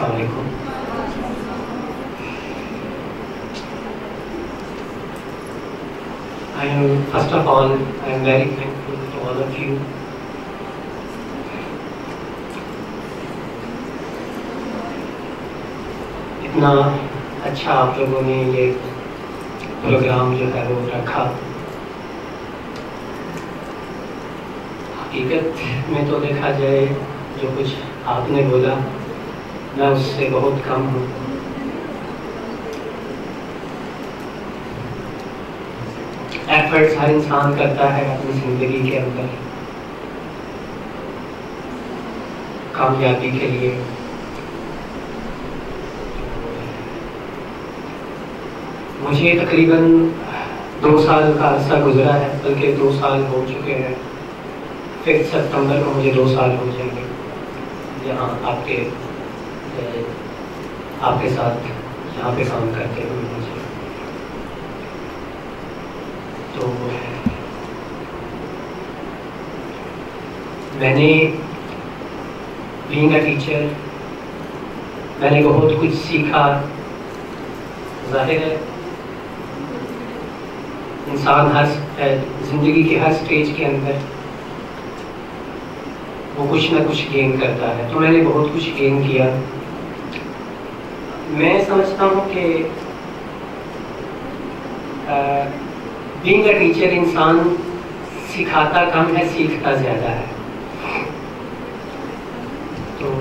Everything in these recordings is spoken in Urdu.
السلام علیکم I am, first of all, I am very thankful to all of you. اتنا اچھا آپ لوگوں نے یہ پروگرام جو ہے وہ رکھا حقیقت میں تو دیکھا جائے جو کچھ آپ نے بولا میں اس سے بہت کم ہوں ایفرٹس ہر انسان کرتا ہے اپنی زندگی کے اندر کامیابی کے لیے مجھے تقریباً دو سال کا عرصہ گزرا ہے بلکہ دو سال ہو چکے ہیں ففتھ ستمبر کو مجھے دو سال ہو جائیں گے یہاں آپ کے پہلے آپ کے ساتھ یہاں پہ کام کرتے ہوئے مجھے تو میں نے بینگ اے ٹیچر میں نے بہت کچھ سیکھا۔ ظاہر ہے، انسان ہر زندگی کے ہر سٹیج کے اندر وہ کچھ نہ کچھ گین کرتا ہے۔ تو میں نے بہت کچھ گین کیا۔ میں سمجھتا ہوں کہ بینگ اے ٹیچر انسان سکھاتا کم ہے، سیکھتا زیادہ ہے۔ تو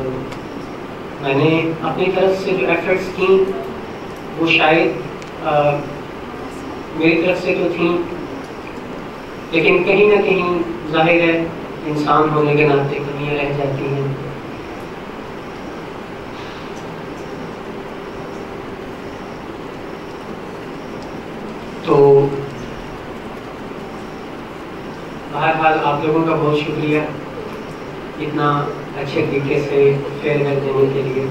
میں نے اپنی طرف سے جو ایفرٹس کی وہ شاید میری طرف سے تو تھیں، لیکن کہیں نہ کہیں ظاہر ہے انسان ہونے کے ناطے کمیاں رہ جاتی ہیں۔ تو بہرحال آپ لوگوں کا بہت شکریہ اتنا اچھے طریقے سے فیئر کر دینے کے لیے۔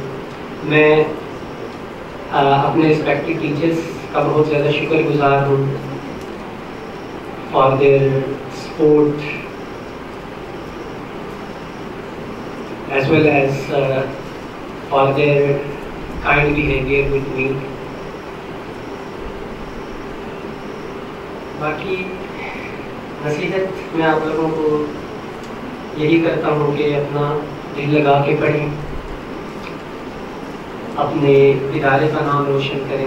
میں اپنے رسپیکٹو ٹیچرس کا بہت زیادہ شکر گزار ہوں۔ For their support as well as for their kind behaviour with me باقی نصیحت میں آپ لوگوں کو یہی کرتا ہوں کہ اپنا دل لگا کے پڑھیں، اپنے ادارے کا نام روشن کریں،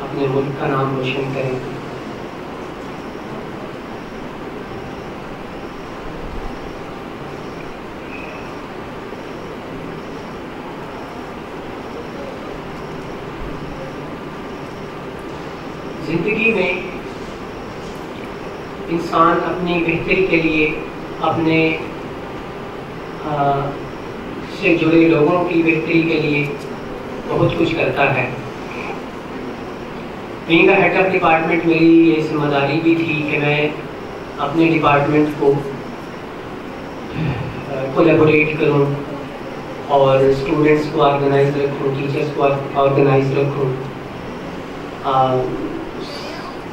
اپنے ملک کا نام روشن کریں۔ زندگی میں انسان اپنی بہتری کے لیے اپنے سے جڑے لوگوں کی بہتری کے لیے بہت کچھ کرتا ہے۔ بینگ ہیڈ آف ڈپارٹمنٹ میری یہ ذمہ داری بھی تھی کہ میں اپنے ڈپارٹمنٹ کو کولیبوریٹ کروں اور اسٹوڈنٹس کو آرگنائز رکھوں ٹیچرس کو آرگنائز رکھوں۔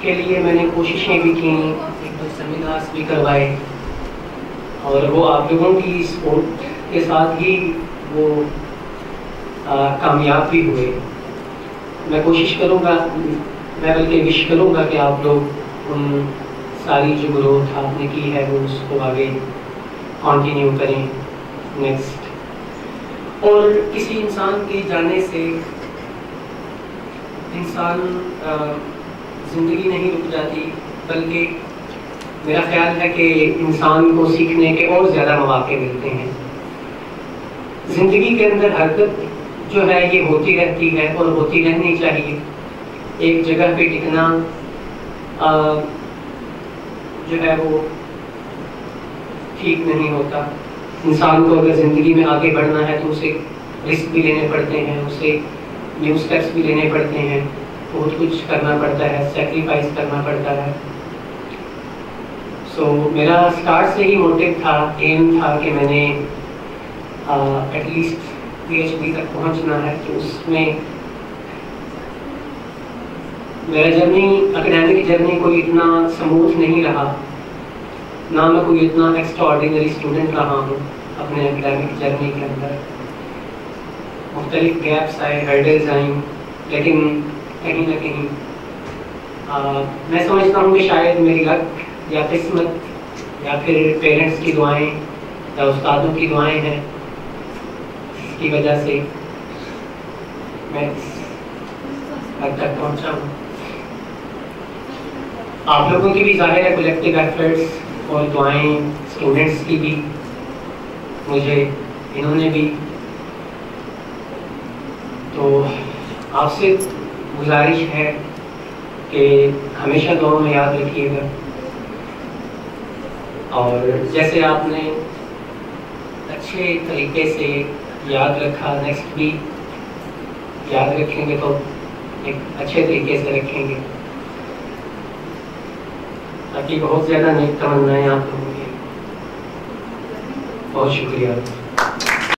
کے لیے میں نے کوششیں بھی کیں، ایک دو سیمینارس بھی کروائے۔ اور وہ آپ لوگوں کی سپورٹ کے ساتھ ہی وہ کامیاب بھی ہوئے۔ میں کوشش کروں گا، میں بلکہ وش کروں گا کہ آپ لوگ ان ساری جو گروتھ آپ نے کی ہے، وہ اس کو آگے کنٹینیو کریں۔ نیکسٹ اور کسی انسان کے جانے سے انسان زندگی نہیں رک جاتی، بلکہ میرا خیال ہے کہ انسان کو سیکھنے کے اور زیادہ مواقع ملتے ہیں۔ زندگی کے اندر حرکت جو ہے، یہ ہوتی رہتی ہے اور ہوتی رہنی چاہیے۔ ایک جگہ پہ ٹکنا جو ہے وہ ٹھیک نہیں ہوتا۔ انسان کو اگر زندگی میں آگے بڑھنا ہے تو اسے رسک بھی لینے پڑتے ہیں، اسے نیو اسٹیپس بھی لینے پڑتے ہیں۔ بہت کچھ کرنا پڑتا ہے سیکریفائز کرنا پڑتا ہے۔ سو میرا اسٹارٹ سے ہی موٹیو تھا ایم تھا کہ میں نے at least P H D تک پہنچنا ہے۔ تو اس میں میرا جرنی اکیڈیمک جرنی کوئی اتنا سموتھ نہیں رہا۔ نہ میں کوئی اتنا ایکسٹرا آرڈینری اسٹوڈنٹ رہا ہوں اپنے اکیڈیمک جرنی کے اندر۔ مختلف گیپس آئے ہرڈلز آئیں، لیکن کہیں نہ کہیں۔ میں سمجھتا ہوں کہ شاید میری لک یا قسمت یا پھر پیرنٹس کی دعائیں یا استادوں کی دعائیں ہیں۔ اس کی وجہ سے میں حد تک پہنچا ہوں۔ آپ لوگوں کی بھی ظاہر ہے کلیکٹیو ایفرٹس اور دعائیں اسٹوڈنٹس کی بھی، مجھے، انہوں نے بھی۔ تو آپ سے گزارش ہے کہ ہمیشہ دعاؤں میں یاد رکھیے گا۔ اور جیسے آپ نے اچھے طریقے سے یاد رکھا نیکسٹ بھی یاد رکھیں گے تو ایک اچھے طریقے سے رکھیں گے۔ تاکہ بہت زیادہ نیک تمنائیں آپ لوگوں کی بہت شکریہ۔